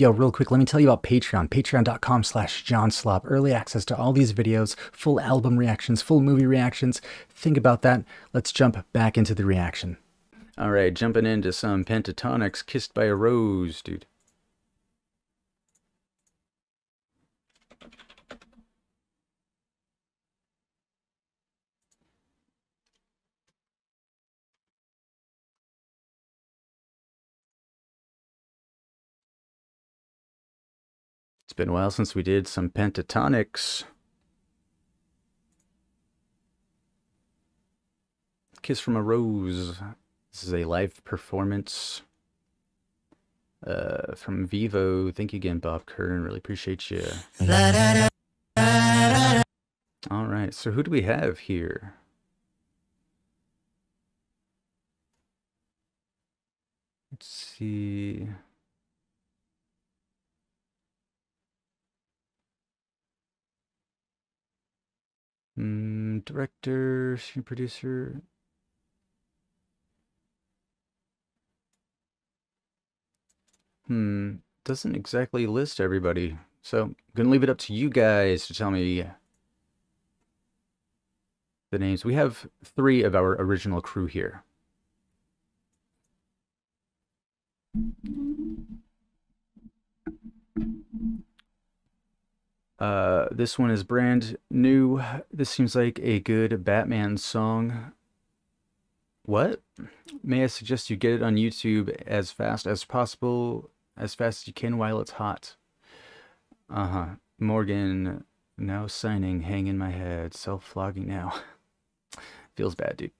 Yo, real quick, let me tell you about Patreon. Patreon.com slash JohnSlop. Early access to all these videos, full album reactions, full movie reactions. Think about that. Let's jump back into the reaction. All right, jumping into some Pentatonix, Kissed by a Rose, dude. It's been a while since we did some Pentatonix. Kiss from a Rose. This is a live performance uh, from Vevo. Thank you again, Bob Kern. Really appreciate you. All right, so who do we have here? Let's see. Director, producer. Hmm, doesn't exactly list everybody. So I'm gonna leave it up to you guys to tell me the names. We have three of our original crew here. Uh, this one is brand new. This seems like a good Batman song. What? May I suggest you get it on YouTube as fast as possible, as fast as you can while it's hot. Uh huh. Morgan, now signing, hang in my head, self flogging now. Feels bad, dude.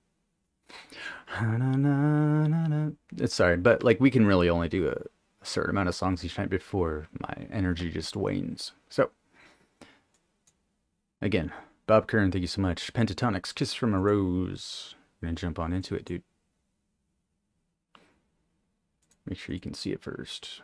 It's sorry, but like we can really only do a, a certain amount of songs each night before my energy just wanes. So. Again, Bob Kern, thank you so much. Pentatonix, Kiss from a Rose. I'm gonna jump on into it, dude. Make sure you can see it first.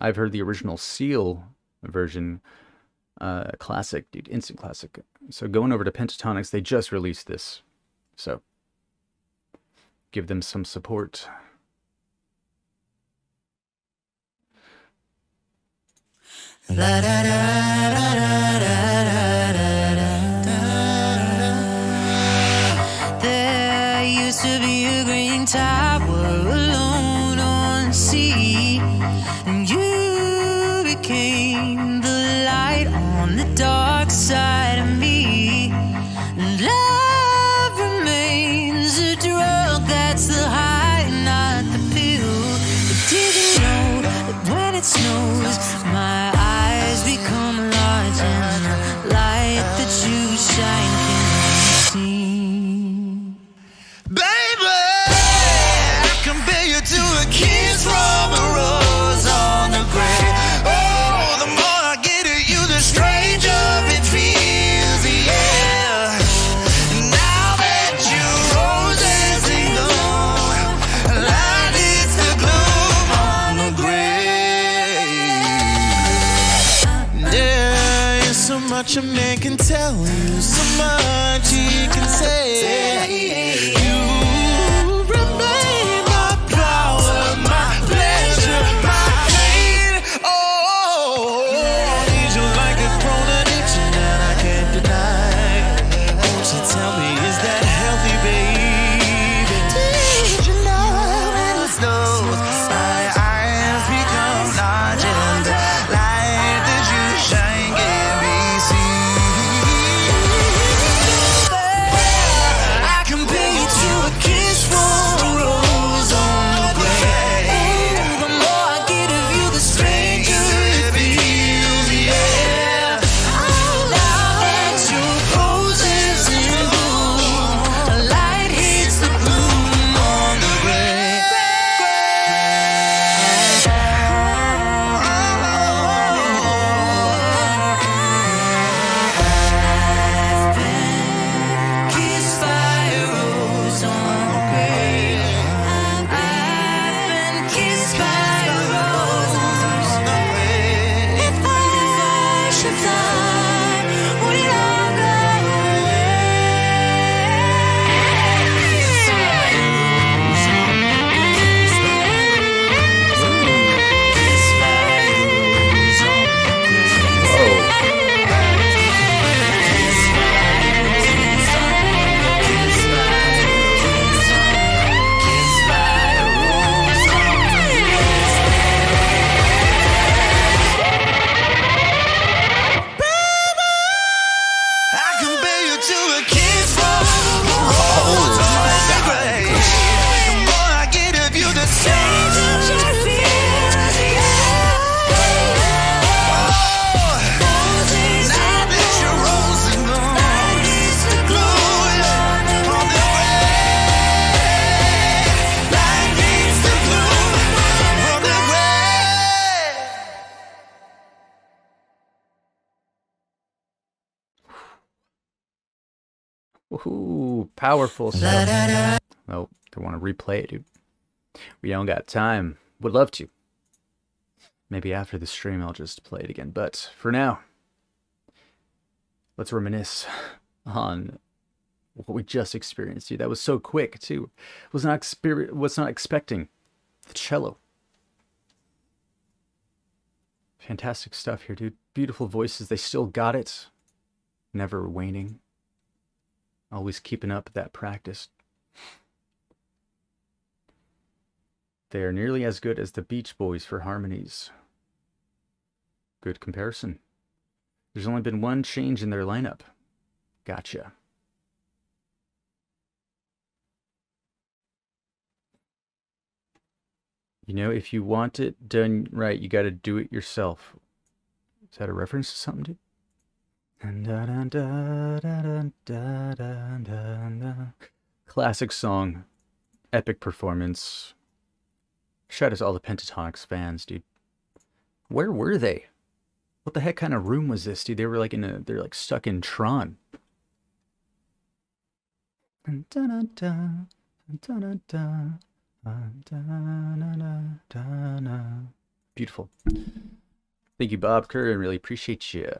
I've heard the original Seal version, uh, classic, dude, instant classic. So going over to Pentatonix, they just released this so give them some support. La, da, da, da, shine. Much a man can tell you, so much he can say. Ooh, powerful stuff. Oh, they want to replay it, dude. We don't got time. Would love to. Maybe after the stream I'll just play it again. But for now, let's reminisce on what we just experienced. Dude, that was so quick too. Was not exper- was not expecting the cello. Fantastic stuff here, dude. Beautiful voices. They still got it. Never waning. Always keeping up that practice. They are nearly as good as the Beach Boys for harmonies. Good comparison. There's only been one change in their lineup. Gotcha. You know, if you want it done right, you got to do it yourself. Is that a reference to something, dude? Classic song, epic performance. Shout out to all the Pentatonix fans, dude. Where were they? What the heck kind of room was this, dude? They were like in a, they're like stuck in Tron. Beautiful. Thank you, Bob Kern. I really appreciate you.